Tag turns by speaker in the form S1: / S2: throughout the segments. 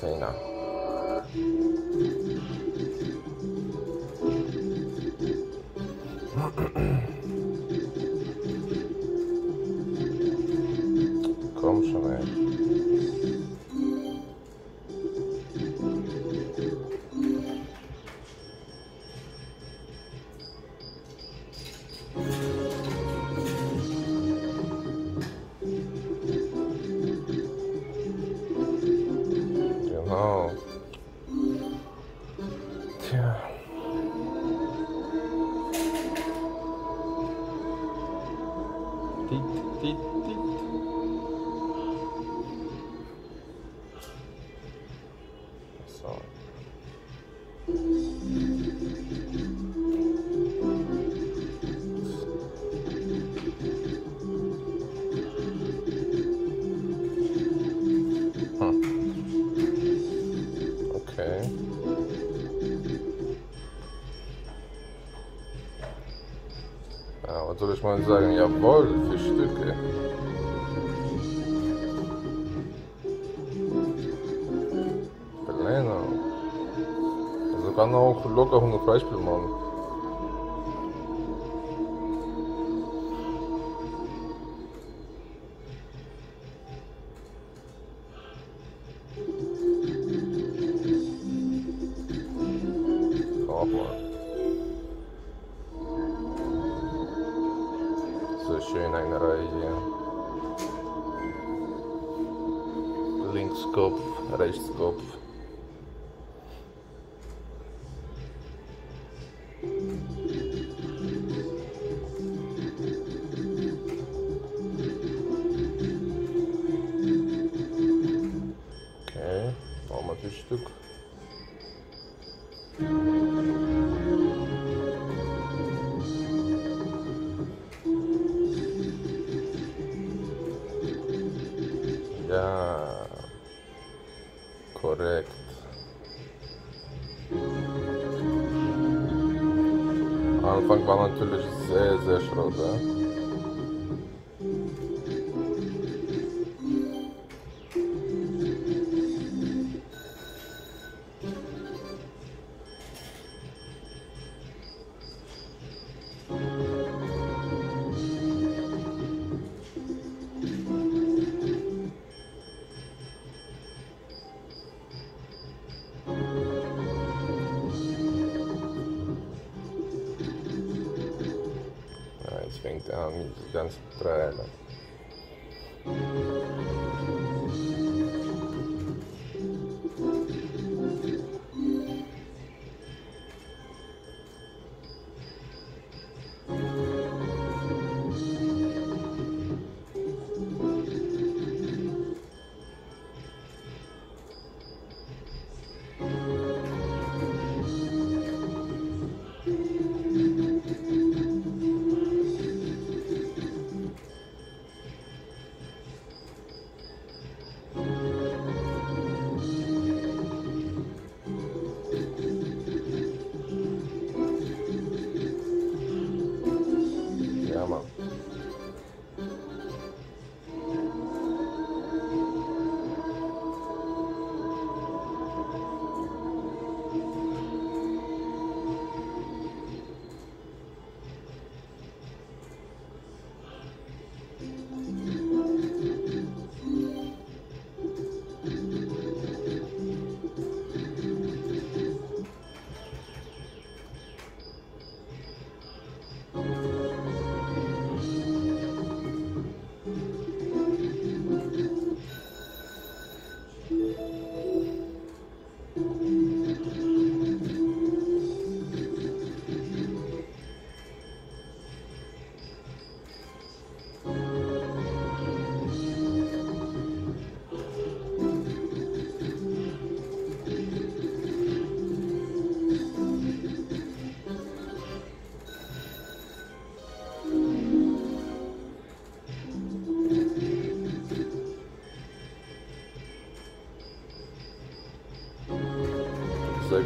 S1: 所以呢？Oh. Ich mal sagen? Jawohl, vier Stücke. Belena. Also kann auch locker 100 Freispiele machen. Rechtskopf. Okay, machen wir das Stück. tyle ze, ze Środę. nuestra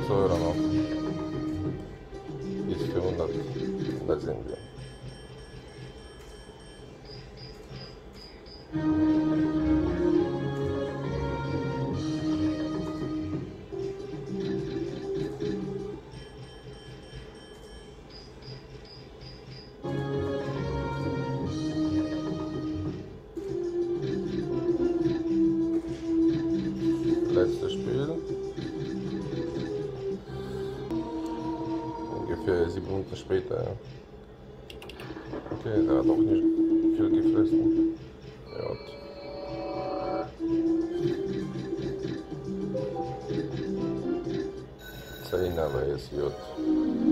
S1: sobre später. Okay, der hat auch nicht viel gefressen. Ja. Zehner WSJ. Ja,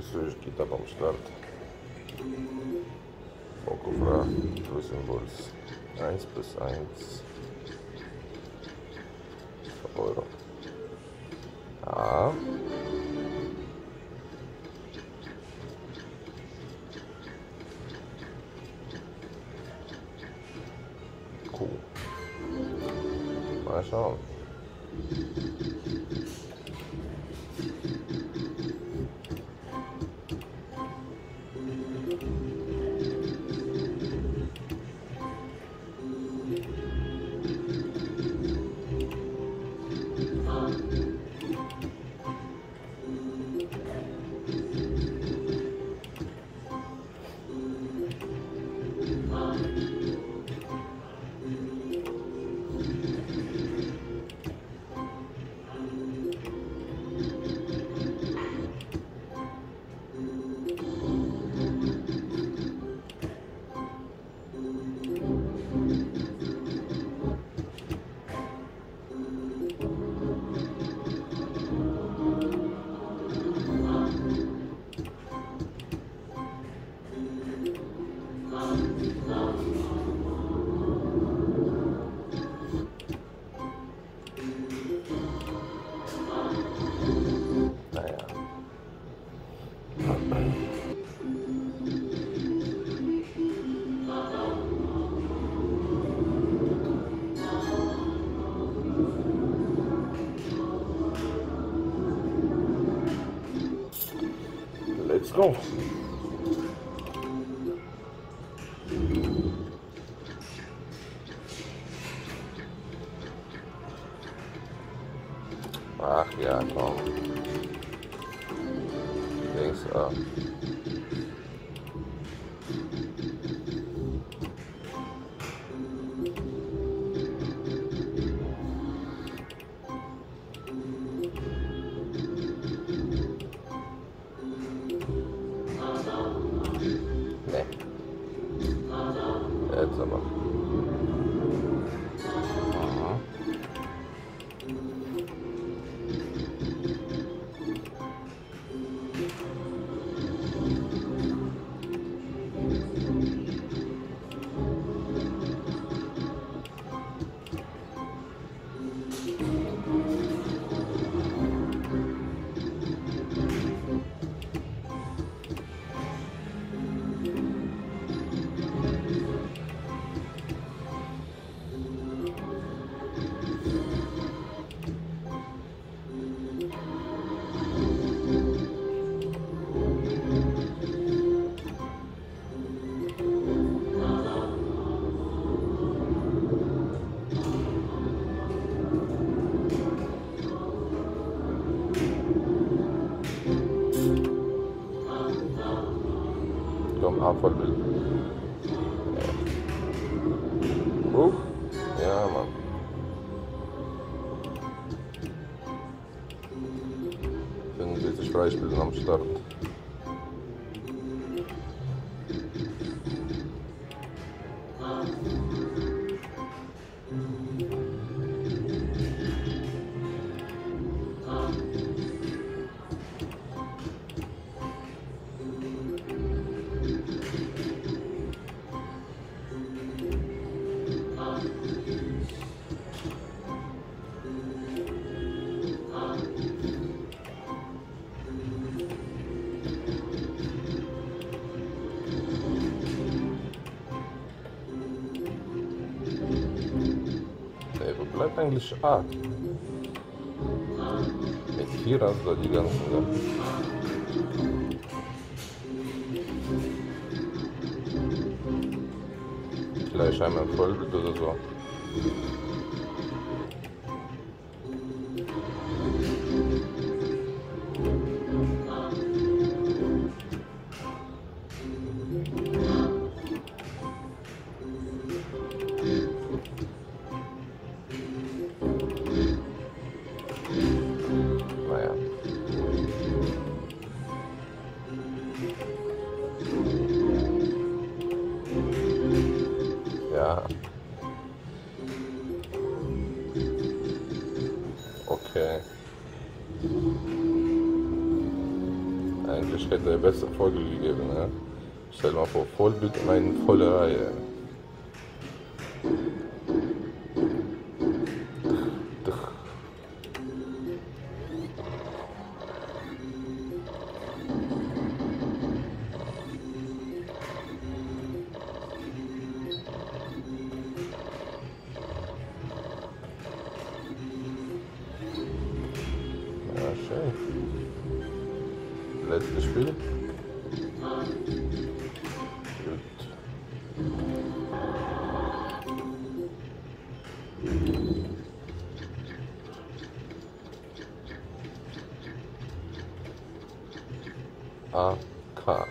S1: Geht ab am Start. Bokofra, Grüßen Bulls. 1 plus 1. Euro. Ja. Cool. Mal schauen. Let's go. Um, Fünfundvierzig Freispielen am Start. Eigentlich A. Mit hier hast du die ganzen Sachen. Vielleicht einmal Vollbild oder so. Eigentlich hätte er besser Folge gegeben, ne? Stell mal vor, Vollbild in eine volle Reihe. Ja, schön. Letztes Spiel. Gut. A, K.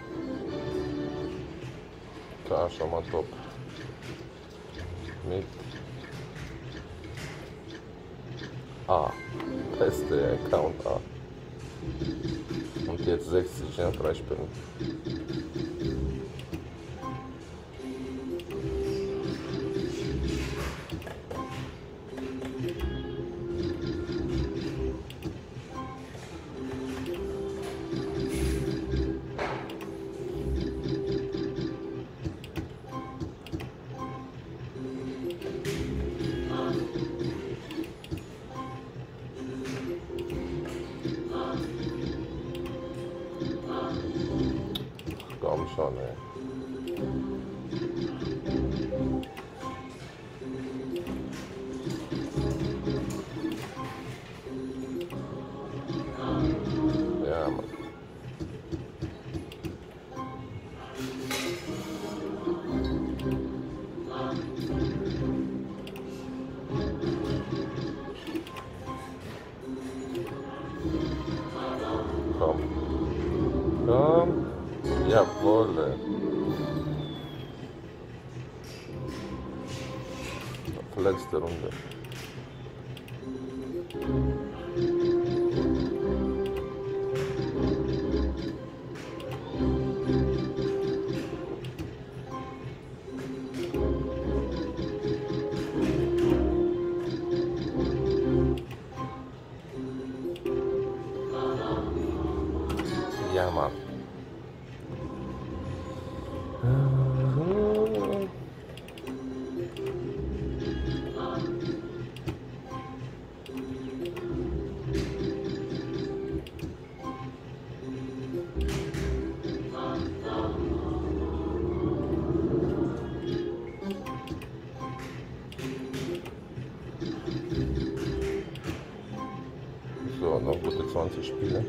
S1: K schon mal top. Mit A. Beste Account A. Und jetzt 60 ja, freispielen. Schon, ey. Jawohl. ey. Letzte Runde. Ja, Mann. So, noch gute 20 Spiele.